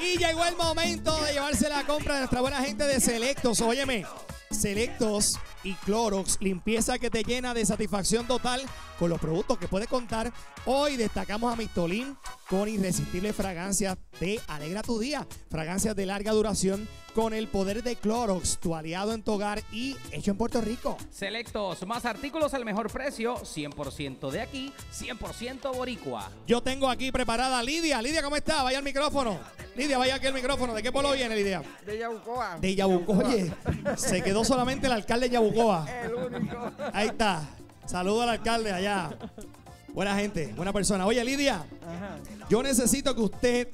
Y llegó el momento de llevarse la compra de nuestra buena gente de Selectos. Óyeme, Selectos y Clorox, limpieza que te llena de satisfacción total con los productos que puedes contar. Hoy destacamos a Mistolín con irresistible fragancia de Alegra tu día. Fragancias de larga duración con el poder de Clorox, tu aliado en tu hogar y hecho en Puerto Rico. Selectos, más artículos al mejor precio, 100% de aquí, 100% boricua. Yo tengo aquí preparada a Lidia. Lidia, ¿cómo está? Vaya al micrófono. Lidia, vaya aquí al micrófono. ¿De qué pueblo viene, Lidia? De Yabucoa. De Yabucoa. Oye, se quedó solamente el alcalde de Yabucoa. El único. Ahí está. Saludo al alcalde allá. Buena gente, buena persona. Oye, Lidia, Ajá. yo necesito que usted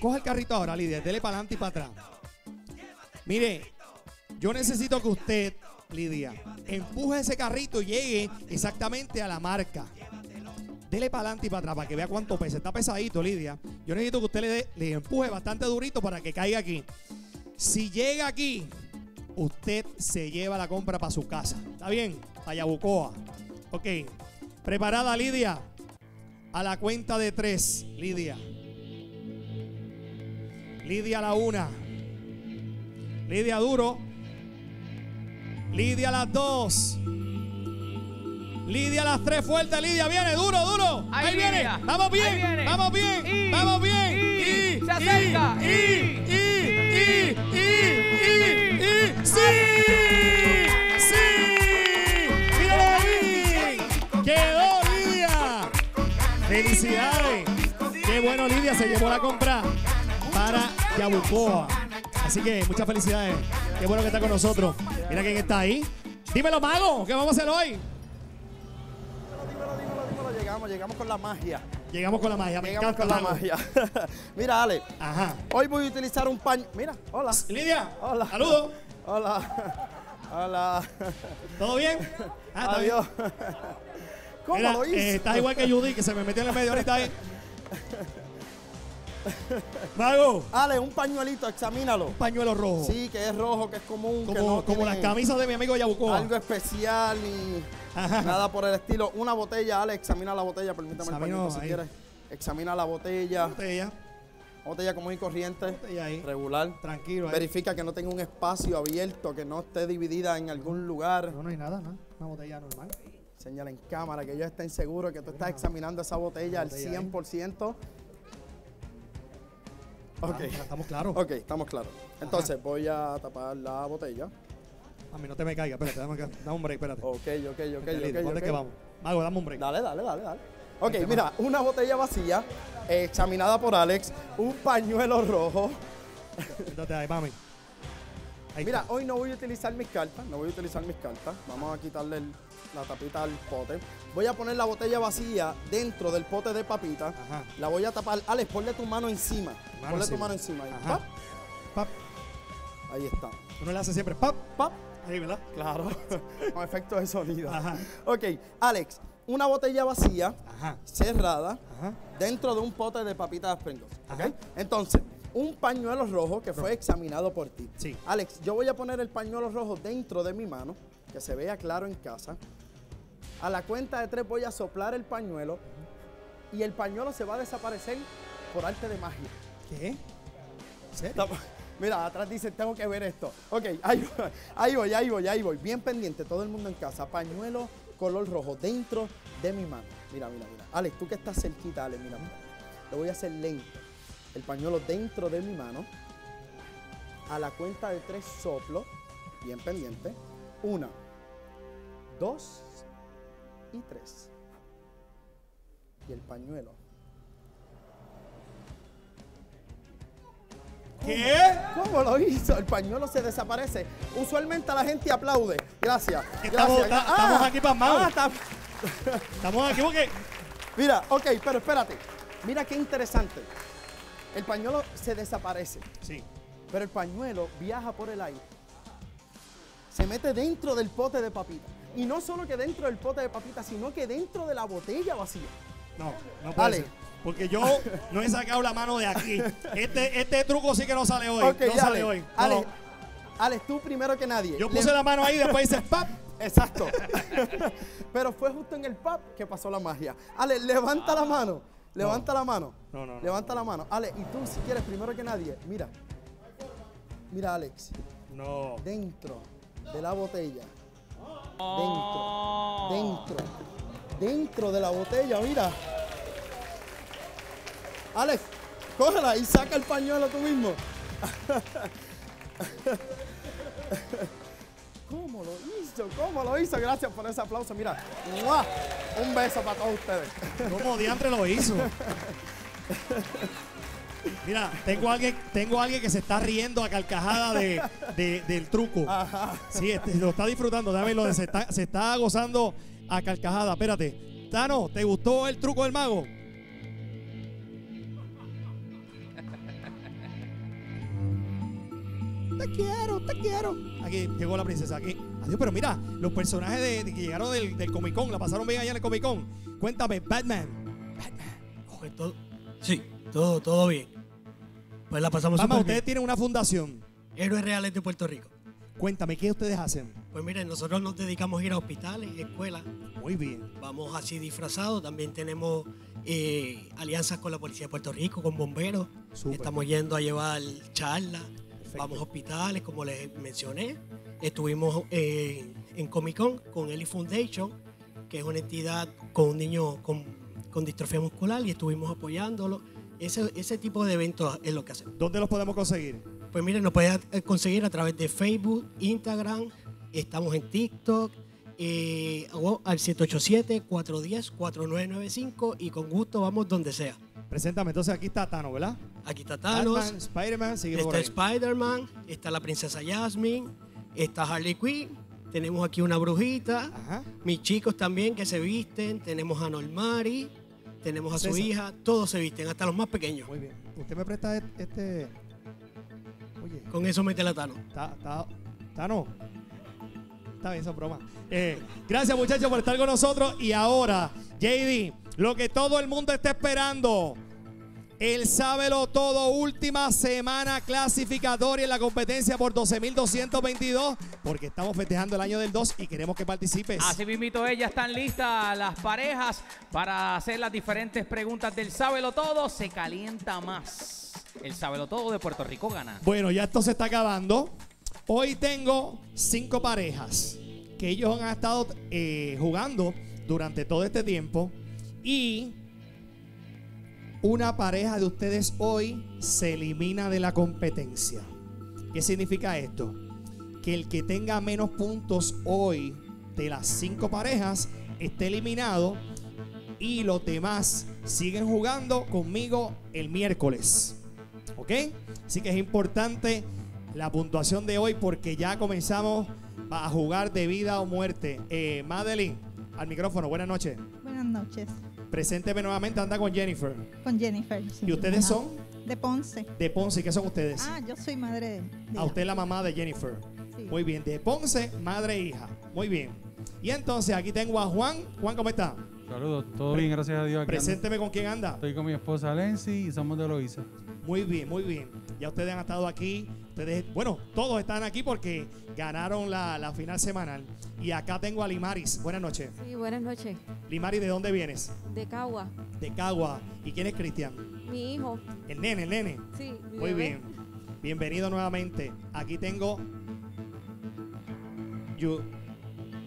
coja el carrito ahora, Lidia. Dele para adelante y para atrás. Mire, yo necesito que usted, Lidia, empuje ese carrito y llegue exactamente a la marca. Dele para adelante y para atrás para que vea cuánto pesa. Está pesadito, Lidia. Yo necesito que usted le, dé- le empuje bastante durito para que caiga aquí. Si llega aquí, usted se lleva la compra para su casa. ¿Está bien? A Yabucoa. Ok. Preparada, Lidia. A la cuenta de tres, Lidia. Lidia a la una. Lidia duro. Lidia a las dos. Lidia a las tres fuerte. Lidia viene duro, duro. Ahí, Ahí viene. Vamos bien. Ahí viene. Vamos bien. Y, vamos bien. y, se acerca. Y, Y, y, Lidia se llevó la compra para Yabucoa. Así que muchas felicidades. Qué bueno que está con nosotros. Mira quién está ahí. Dímelo, mago. ¿Qué vamos a hacer hoy? Dímelo, dímelo, dímelo. Llegamos, llegamos con la magia. Llegamos con la magia. Me Llegamos encanta con la magia. Mira, Ale. Ajá. Hoy voy a utilizar un paño. Mira, hola. Lidia. Hola. Saludos. Hola. Hola. ¿Todo bien? Ah, está bien. Adiós. ¿Cómo Mira, lo hice? eh, estás igual que Judy, que se me metió en el medio ahorita. ¿eh? Mago, Ale, un pañuelito, examínalo. un pañuelo rojo. Sí, que es rojo, que es común, que como no como las camisas de mi amigo Yabucoa. algo especial ni Ajá. nada por el estilo. Una botella, Ale, examina la botella, permítame el pañito si ahí. quieres. Examina la botella. Botella, Botella común y corriente. botella ahí. Regular. Tranquilo ahí. Verifica que no tenga un espacio abierto, que no esté dividida en algún lugar. No, no hay nada, ¿no? Una botella normal. Señala en cámara que ellos estén seguros que tú estás examinando esa botella al botella ahí. 100%. Ok, Ah, estamos claros. ok, estamos claros. Entonces voy a tapar la botella. A mí no te me caiga, espérate, dame, un break, espérate. Ok, ok, ok. Lidia, ok, ¿Dónde es ok. que vamos? Mago, dame un break. Dale, dale, dale, dale. Ok, mira, una botella vacía, examinada por Alex, un pañuelo rojo. Siéntate ahí, mami. Ahí Mira, está. hoy no voy a utilizar mis cartas, no voy a utilizar mis cartas. Vamos a quitarle el- la tapita al pote. Voy a poner la botella vacía dentro del pote de papita. Ajá. La voy a tapar. Alex, ponle tu mano encima. Mano ponle encima. tu mano encima ahí. Ajá. Pap. Pap. Ahí está. Uno le hace siempre pap. Pap. Ahí, ¿verdad? Claro. Con efecto de sonido. Ajá. Ok, Alex, una botella vacía, Ajá. cerrada, Ajá. dentro de un pote de papitas Pringles. ¿ok? Ajá. Entonces, un pañuelo rojo que fue examinado por ti. Sí. Alex, yo voy a poner el pañuelo rojo dentro de mi mano, que se vea claro en casa. A la cuenta de tres voy a soplar el pañuelo y el pañuelo se va a desaparecer por arte de magia. ¿Qué? ¿En serio? Mira, atrás dice, tengo que ver esto. Ok, ahí voy, ahí voy, ahí voy, ahí voy. Bien pendiente, todo el mundo en casa. Pañuelo color rojo dentro de mi mano. Mira, mira, mira. Alex, tú que estás cerquita, Alex, mira, mira. Lo voy a hacer lento. El pañuelo dentro de mi mano. A la cuenta de tres soplo. Bien pendiente. Una, dos y tres. Y el pañuelo. ¿Qué? ¿Cómo lo hizo? El pañuelo se desaparece. Usualmente la gente aplaude. Gracias. Estamos- gracias. ta- estamos aquí pasmados. Ah, está- Estamos aquí porque. Mira, ok, pero espérate. Mira qué interesante. El pañuelo se desaparece, Sí. pero el pañuelo viaja por el aire. Se mete dentro del pote de papita. Y no solo que dentro del pote de papita, sino que dentro de la botella vacía. No, no puede ser. Porque yo no he sacado la mano de aquí. Este, este truco sí que no sale hoy. No Ale, sale hoy. No. Ale, Ale, tú primero que nadie. Yo Le- puse la mano ahí y después dice ¡pap! Exacto. Pero fue justo en el pub que pasó la magia. Ale, levanta la mano. Levanta la mano. No, no, no. Levanta la mano. Alex, y tú si quieres, primero que nadie, mira. Mira, Alex. No. Dentro de la botella. Oh. Dentro. Dentro. Dentro de la botella, mira. Alex, cógela y saca el pañuelo tú mismo. ¿Cómo lo hizo? ¿Cómo lo hizo? Gracias por ese aplauso. Mira, ¡mua! un beso para todos ustedes. ¿Cómo diantre lo hizo? Mira, tengo a alguien, tengo a alguien que se está riendo a carcajada de, de- del truco. Ajá. Sí, este, lo está disfrutando. Verlo, se está, se está gozando a carcajada. Espérate. Tano, ¿te gustó el truco del mago? Te quiero. Aquí llegó la princesa. Aquí. Adiós, pero mira, los personajes de, de que llegaron del, del Comic Con, la pasaron bien allá en el Comic Con. Cuéntame, Batman. Pues todo- sí, todo, todo bien. Pues la pasamos Vamos, súper ustedes bien. tienen una fundación. Héroes Reales de Puerto Rico. Cuéntame, ¿qué ustedes hacen? Pues miren, nosotros nos dedicamos a ir a hospitales, escuelas, Muy bien. vamos así disfrazados. También tenemos eh, alianzas con la Policía de Puerto Rico, con bomberos. Súper. Estamos yendo a llevar charlas, Perfecto. vamos a hospitales, como les mencioné. Estuvimos eh, en Comic Con con Eli Foundation, que es una entidad con un niño con, con distrofia muscular y estuvimos apoyándolo. Ese, ese tipo de eventos es lo que hacemos. ¿Dónde los podemos conseguir? Pues miren, nos pueden eh, conseguir a través de Facebook, Instagram, estamos en TikTok, eh, al 787-410-4995 y con gusto vamos donde sea. Preséntame, entonces aquí está Tano, ¿verdad? Aquí está Thanos, Spider-Man, está. Spider-Man, está la princesa Jasmine, está Harley Quinn, tenemos aquí una brujita, Ajá. mis chicos también que se visten, tenemos a Normari, tenemos a su César. hija, todos se visten, hasta los más pequeños. Muy bien. ¿Usted me presta et- este? Oye, Con eso mete la Thanos. está, está, Tano. Está bien, esa broma. Eh, gracias muchachos por estar con nosotros. Y ahora, JD, lo que todo el mundo está esperando. El Sábelo Todo, última semana clasificatoria en la competencia por 12.222, porque estamos festejando el año del 2 y queremos que participes. Así mismito, ellas están listas, las parejas, para hacer las diferentes preguntas del Sábelo Todo. Se calienta más. El Sábelo Todo de Puerto Rico gana. Bueno, ya esto se está acabando. Hoy tengo cinco parejas que ellos han estado eh, jugando durante todo este tiempo y una pareja de ustedes hoy se elimina de la competencia. ¿Qué significa esto? Que el que tenga menos puntos hoy de las cinco parejas esté eliminado y los demás siguen jugando conmigo el miércoles. ¿Ok? Así que es importante la puntuación de hoy porque ya comenzamos a jugar de vida o muerte. Eh, Madeline, al micrófono, buenas noches. Buenas noches. Presénteme nuevamente, anda con Jennifer. Con Jennifer. sí. ¿Y ustedes Ajá. son? De Ponce. De Ponce, ¿qué son ustedes? Ah, yo soy madre de. A usted la mamá de Jennifer. Sí. Muy bien, de Ponce, madre e hija. Muy bien. Y entonces aquí tengo a Juan. Juan, ¿cómo está? Saludos, todo bien, gracias a Dios. Aquí ando. Presénteme con quién anda. Estoy con mi esposa Lenzi y somos de Loíza. Muy bien, muy bien. Ya ustedes han estado aquí. Ustedes, bueno, todos están aquí porque ganaron la, la final semanal. Y acá tengo a Limaris. Buenas noches. Sí, buenas noches. Limaris, ¿de dónde vienes? De Cagua. De Cagua. ¿Y quién es Cristian? Mi hijo. El nene, el nene. Sí, mi Muy bebé. bien. Bienvenido nuevamente. Aquí tengo Yu-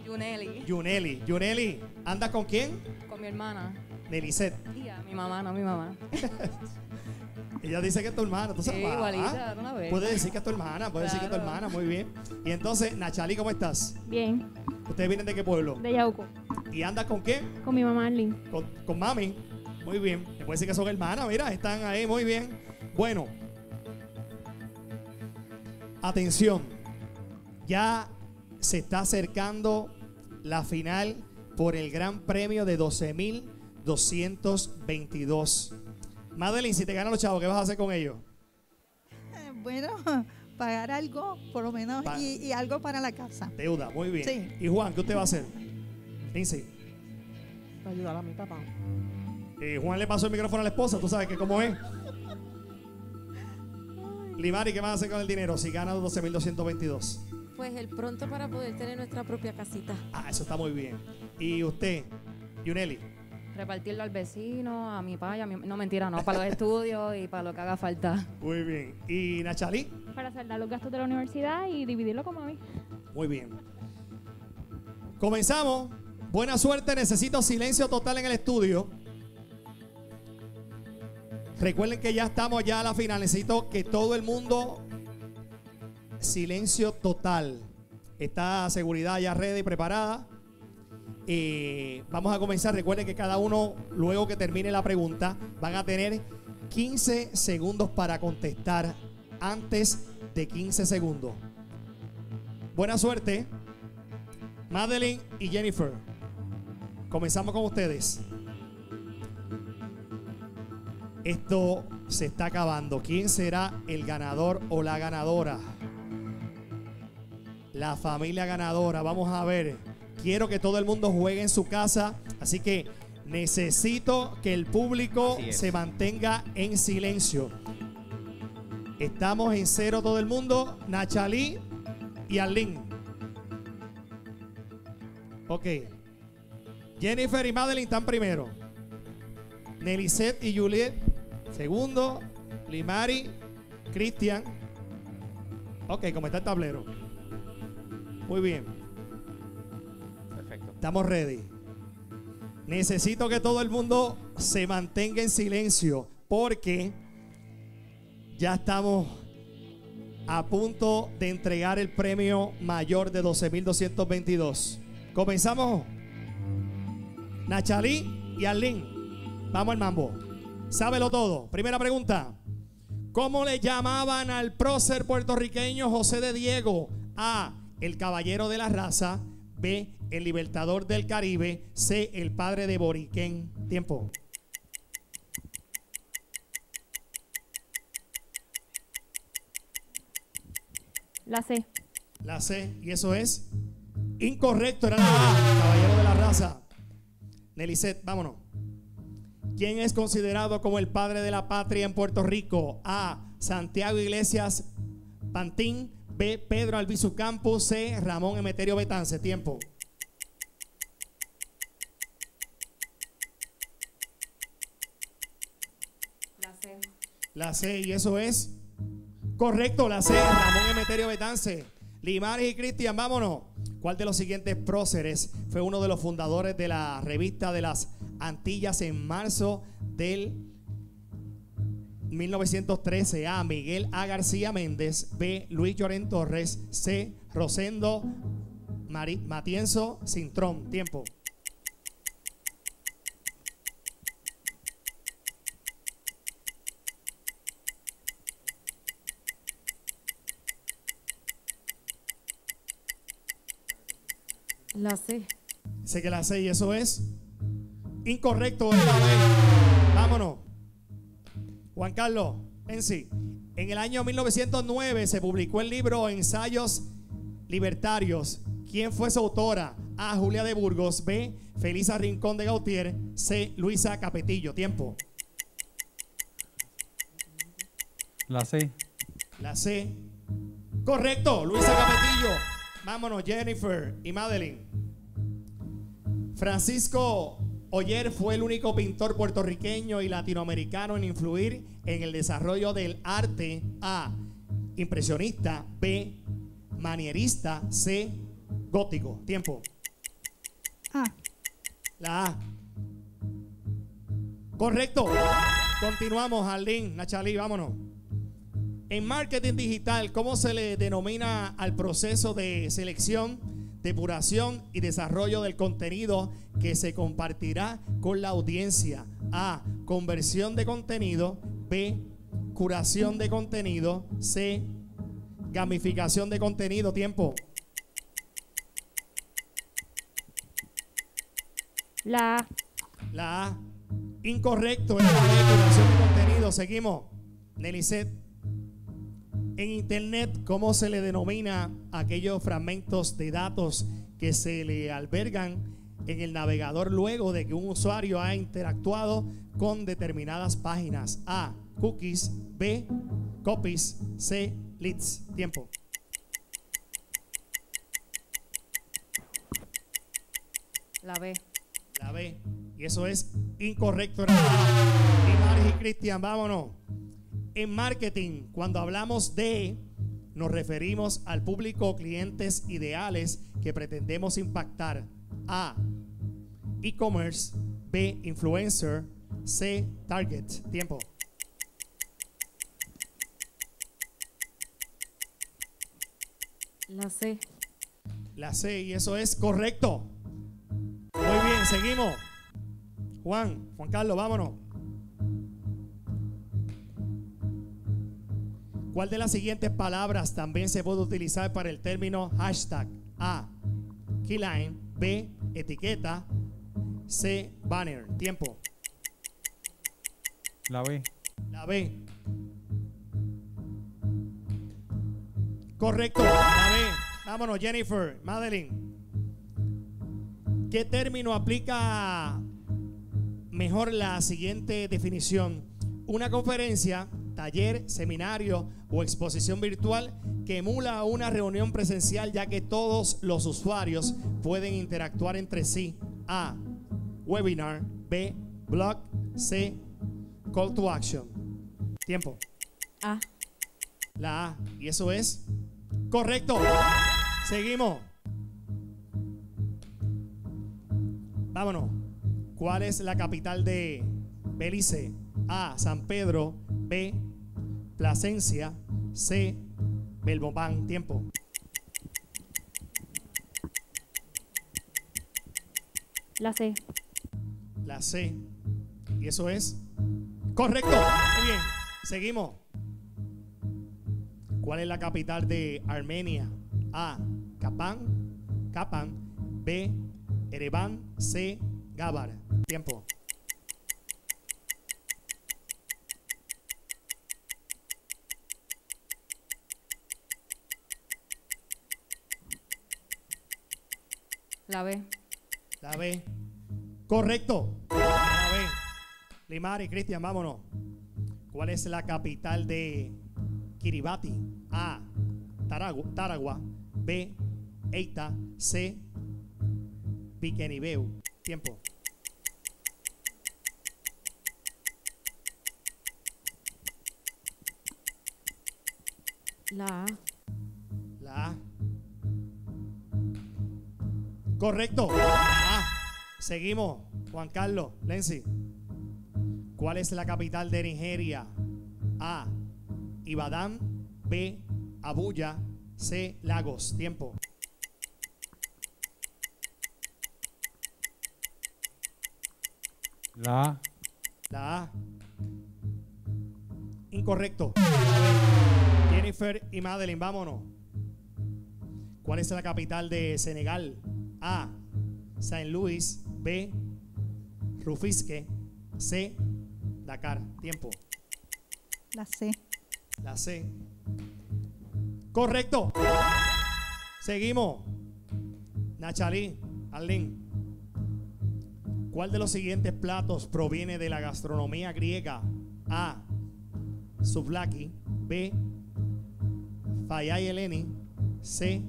Yuneli. Yuneli. Yuneli, ¿andas con quién? Con mi hermana. A mi mamá, no mi mamá. Ella dice que es tu hermana. ¿Tú sabes? Ah, igualita, la ves. Puede decir que es tu hermana, puede decir que es tu hermana, muy bien. Y entonces, Nachali, ¿cómo estás? Bien, ¿Ustedes vienen de qué pueblo? de Yauco, ¿Y andas con qué? con mi mamá Arlene. Con, con mami. Muy bien. Me puede decir que son hermanas, mira, están ahí, muy bien. Bueno. Atención. Ya se está acercando la final por el Gran Premio de 12.222. Madeline, si te ganan los chavos, ¿qué vas a hacer con ellos? Eh, Bueno, pagar algo, por lo menos, Pa- y, y algo para la casa. Deuda, muy bien. Sí. ¿Y Juan, qué usted va a hacer? Lindsay. ayudar a mi papá. Eh, Juan le pasó el micrófono a la esposa, tú sabes que cómo es. Limari, ¿qué vas a hacer con el dinero si ganas 12.222? Pues el pronto para poder tener nuestra propia casita. Ah, eso está muy bien. ¿Y usted, Yuneli? Repartirlo al vecino, a mi paya, a mi... no mentira, no, para los estudios y para lo que haga falta. Muy bien. ¿Y Nachalí? Para saldar los gastos de la universidad y dividirlo con mami. Muy bien. Comenzamos. Buena suerte. Necesito silencio total en el estudio. Recuerden que ya estamos ya a la final. Necesito que todo el mundo silencio total. Está seguridad ya ready y preparada. Vamos a comenzar. Recuerden que cada uno, luego que termine la pregunta, van a tener 15 segundos para contestar antes de 15 segundos. Buena suerte. Madeline y Jennifer. Comenzamos con ustedes. Esto se está acabando. ¿Quién será el ganador o la ganadora? La familia ganadora. Vamos a ver. Quiero que todo el mundo juegue en su casa. Así que necesito que el público se mantenga en silencio. Estamos en cero todo el mundo. Nachalí y Arlene. Ok. Jennifer y Madeline están primero. Nelisette y Juliet, segundo. Limari, Cristian. Ok, como está el tablero. Muy bien. Estamos ready. Necesito que todo el mundo se mantenga en silencio porque ya estamos a punto de entregar el premio mayor de 12.222. Comenzamos. Nachalí y Arlene. Vamos al mambo. Sábelo todo. Primera pregunta. ¿Cómo le llamaban al prócer puertorriqueño José de Diego? A. El caballero de la raza. B. El libertador del Caribe. C. El padre de Boriquén. Tiempo. La C. La C. Y eso es incorrecto. Era la. Caballero de la raza. Nelicet, vámonos. ¿Quién es considerado como el padre de la patria en Puerto Rico? A. Santiago Iglesias Pantín. B. Pedro Albizu Campos. C. Ramón Emeterio Betance. Tiempo. La C. La C. Y eso es correcto. La C. Ramón Emeterio Betance. Limares y Cristian, vámonos. ¿Cuál de los siguientes próceres fue uno de los fundadores de la revista de las Antillas en marzo del 1913? A. Miguel A. García Méndez. B. Luis Llorén Torres. C. Rosendo Mari- Matienzo Cintrón. Tiempo. La C. Sé que la C y eso es incorrecto. Vámonos. Juan Carlos, en sí. En el año 1909 se publicó el libro Ensayos Libertarios. ¿Quién fue su autora? A. Julia de Burgos. B. Felisa Rincón de Gautier. C. Luisa Capetillo. Tiempo. La C. La C. Correcto, Luisa Capetillo. Vámonos, Jennifer y Madeline. Francisco Oyer fue el único pintor puertorriqueño y latinoamericano en influir en el desarrollo del arte A. Impresionista. B. Manierista. C. Gótico. Tiempo. A. La A. Correcto. Continuamos, Arlene, Nachalí, vámonos. En marketing digital, ¿cómo se le denomina al proceso de selección, depuración y desarrollo del contenido que se compartirá con la audiencia? A. Conversión de contenido. B. Curación de contenido. C. Gamificación de contenido. Tiempo. La A. La A. Incorrecto. Es la B. Curación de contenido. Seguimos. Nelicet. En Internet, ¿cómo se le denomina aquellos fragmentos de datos que se le albergan en el navegador luego de que un usuario ha interactuado con determinadas páginas? A. Cookies. B. Copies. C. Leads. Tiempo. La B. La B. Y eso es incorrecto. Limares y Cristian, vámonos. En marketing, cuando hablamos de, nos referimos al público o clientes ideales que pretendemos impactar. A. E-commerce. B. Influencer. C. Target. Tiempo. La C. La C, y eso es correcto. Muy bien, seguimos. Juan, Juan Carlos, vámonos. ¿Cuál de las siguientes palabras también se puede utilizar para el término hashtag? A. Keyline. B. Etiqueta. C. Banner. Tiempo. La B. La B. Correcto. La B. Vámonos, Jennifer. Madeline. ¿Qué término aplica mejor la siguiente definición? Una conferencia, taller, seminario o exposición virtual que emula una reunión presencial ya que todos los usuarios pueden interactuar entre sí. A. Webinar. B. Blog. C. Call to action. Tiempo. A. La A. Y eso es correcto. Seguimos. Vámonos. ¿Cuál es la capital de Belice? A. San Pedro. B. Plasencia. C. Belmopán. Tiempo. La C. La C. Y eso es correcto. Muy bien. Seguimos. ¿Cuál es la capital de Armenia? A. Kapan. Kapan. B. Ereván. C. Gabar. Tiempo. La B. La B. Correcto. La B. Limari, Cristian, vámonos. ¿Cuál es la capital de Kiribati? A. Taragua. Taragua. B. Eita. C. Piquenibeu. Tiempo. La A. La A. Correcto. La A. Seguimos. Juan Carlos, Lenzi. ¿Cuál es la capital de Nigeria? A. Ibadan. B. Abuya. C. Lagos. Tiempo. La A. La A. Incorrecto. Jennifer y Madeline, vámonos. ¿Cuál es la capital de Senegal? A. Saint Louis. B. Rufisque. C. Dakar. Tiempo. La C. La C. Correcto. Seguimos. Nachalí, Arlene. ¿Cuál de los siguientes platos proviene de la gastronomía griega? A. Souvlaki. B. Fayay Eleni. C.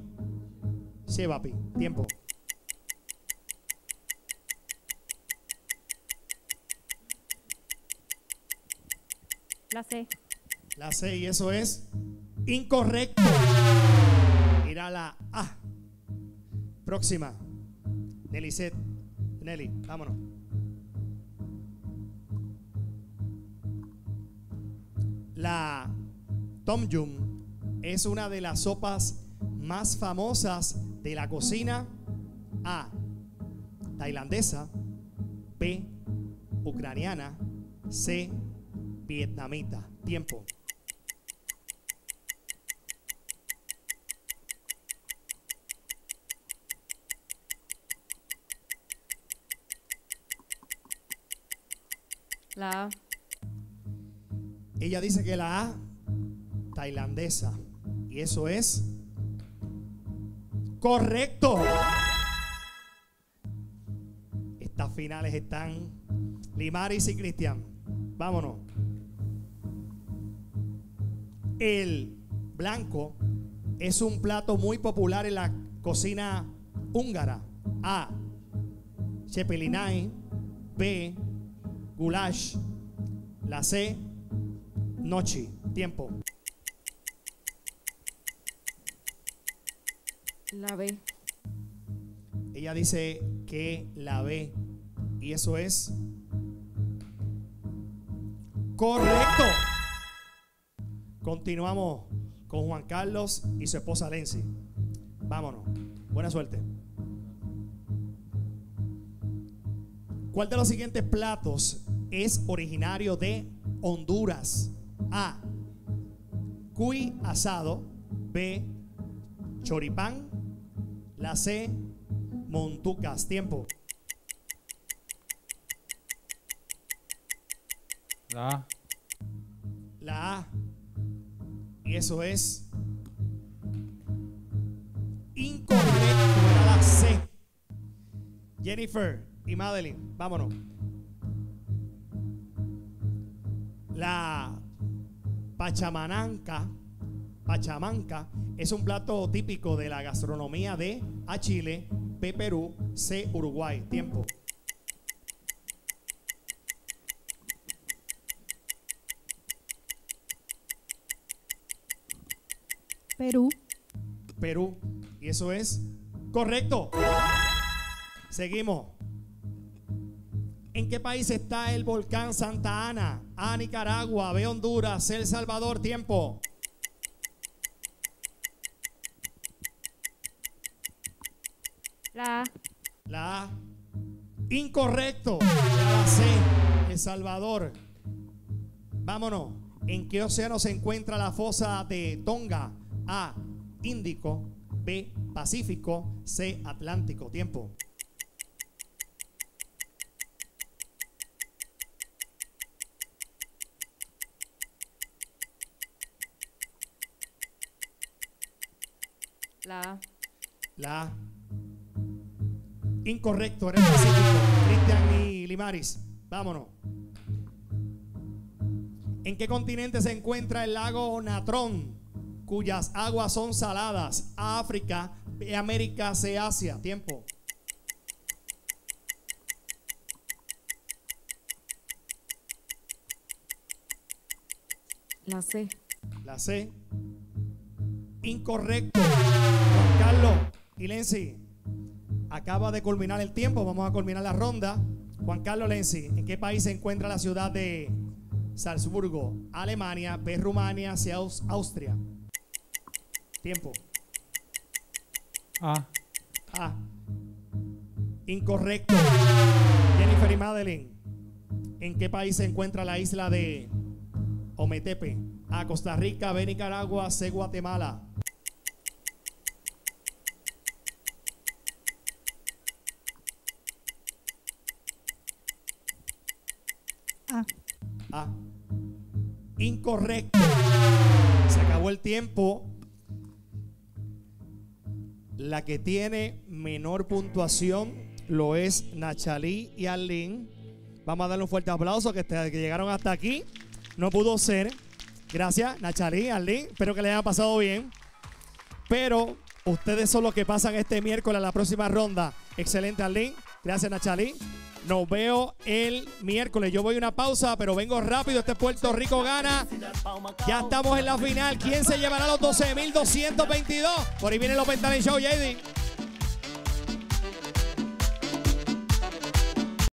Shevapi. Tiempo. La C. La C y eso es incorrecto. Mira la A. Próxima. Nelly Set. Nelly, vámonos. La Tom Yum es una de las sopas más famosas de la cocina A. Tailandesa. B. Ucraniana. C. Vietnamita. Tiempo. La A. Ella dice que la A, tailandesa. Y eso es correcto. Estas finales están Limaris y Cristian. Vámonos. El blanco es un plato muy popular en la cocina húngara. A. Chepelinay. B, goulash. La C, nochi. Tiempo. La B. Ella dice que la B. Y eso es correcto. Continuamos con Juan Carlos y su esposa Lenzi. Vámonos. Buena suerte. ¿Cuál de los siguientes platos es originario de Honduras? A. Cuy asado. B. Choripán. La C. Montucas. Tiempo. La A. La A. Eso es incorrecto. Era la C. Jennifer y Madeline, vámonos. La pachamananca, pachamanca, es un plato típico de la gastronomía de A Chile, B Perú, C Uruguay. Tiempo. Perú. Perú. Y eso es correcto. Seguimos. ¿En qué país está el volcán Santa Ana? A, Nicaragua, B, Honduras, El Salvador. Tiempo. La A. La A. Incorrecto. La C, El Salvador. Vámonos. ¿En qué océano se encuentra la fosa de Tonga? A, Índico, B, Pacífico, C, Atlántico. Tiempo. La. La. Incorrecto, era el Pacífico. Cristian y Limaris. Vámonos. ¿En qué continente se encuentra el lago Natrón, cuyas aguas son saladas? A, África, B, América, C, Asia. Tiempo. La C. La C. Incorrecto. Juan Carlos y Lenzi. Acaba de culminar el tiempo. Vamos a culminar la ronda. Juan Carlos Lenzi, ¿en qué país se encuentra la ciudad de Salzburgo? Alemania, B, Rumania, C, Aus- Austria. Tiempo. A. A. Incorrecto. Jennifer y Madeline. ¿En qué país se encuentra la isla de Ometepe? A. Costa Rica, B. Nicaragua, C. Guatemala. A. A. Incorrecto. Se acabó el tiempo. La que tiene menor puntuación lo es Nachalí y Arlene. Vamos a darle un fuerte aplauso que, llegaron hasta aquí. No pudo ser. Gracias, Nachalí, Arlene. Espero que les haya pasado bien. Pero ustedes son los que pasan este miércoles a la próxima ronda. Excelente, Arlene. Gracias, Nachalí. Nos veo el miércoles. Yo voy a una pausa, pero vengo rápido. Este Puerto Rico gana. Ya estamos en la final. ¿Quién se llevará los 12.222? Por ahí viene el Open Talent Show, JD.